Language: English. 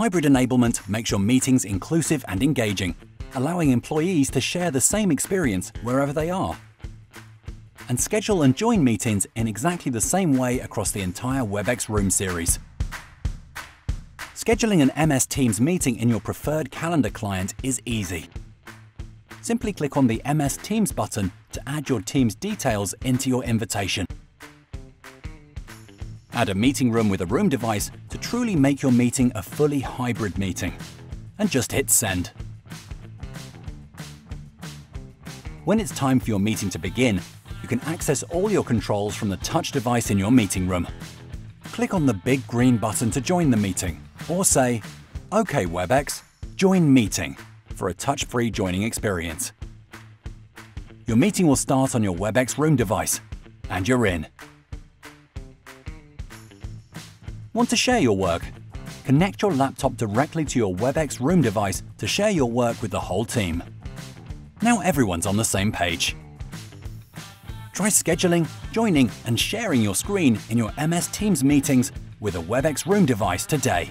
Hybrid enablement makes your meetings inclusive and engaging, allowing employees to share the same experience wherever they are. And schedule and join meetings in exactly the same way across the entire WebEx Room series. Scheduling an MS Teams meeting in your preferred calendar client is easy. Simply click on the MS Teams button to add your Teams details into your invitation. Add a meeting room with a room device to truly make your meeting a fully hybrid meeting. And just hit send. When it's time for your meeting to begin, you can access all your controls from the touch device in your meeting room. Click on the big green button to join the meeting, or say, OK WebEx, join meeting for a touch-free joining experience. Your meeting will start on your WebEx Room device, and you're in. Want to share your work? Connect your laptop directly to your WebEx Room device to share your work with the whole team. Now everyone's on the same page. Try scheduling, joining, and sharing your screen in your MS Teams meetings with a WebEx Room device today.